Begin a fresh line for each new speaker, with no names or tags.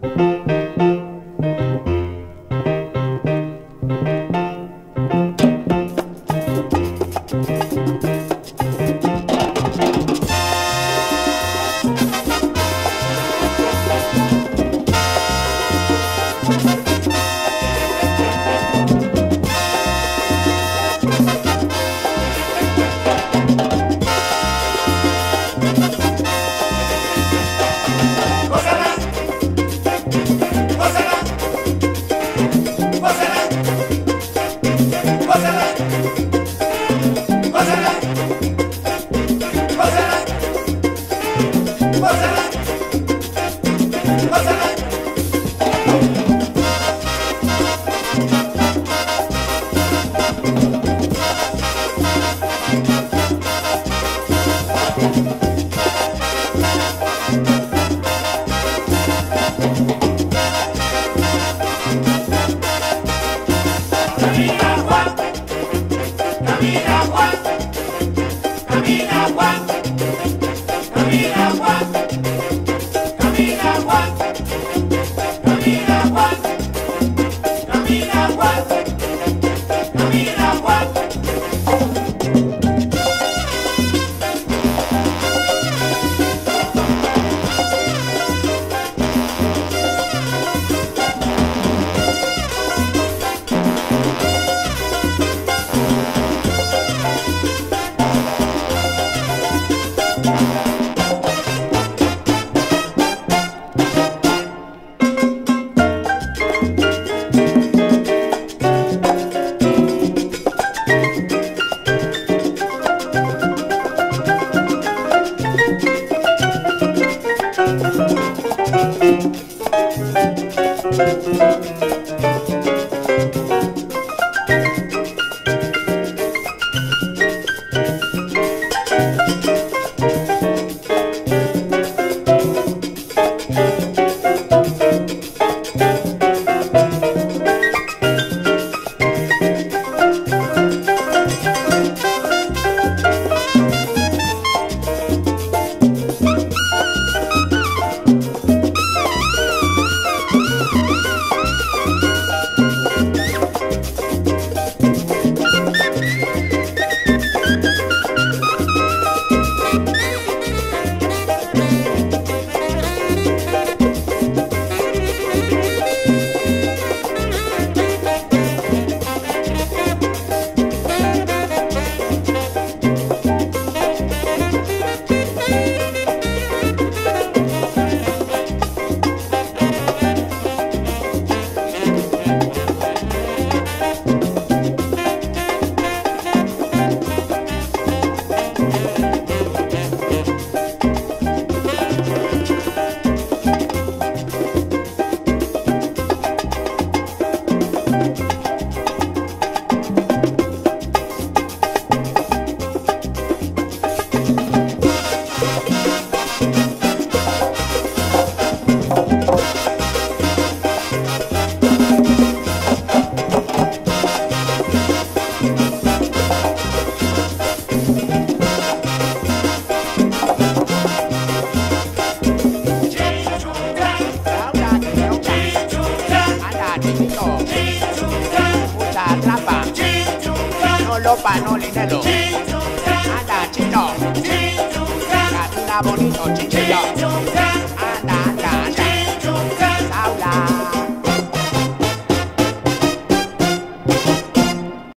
panolino. Chinahuanca. Lelo, panolilelo. Anda, chito. Bonito, chichilla.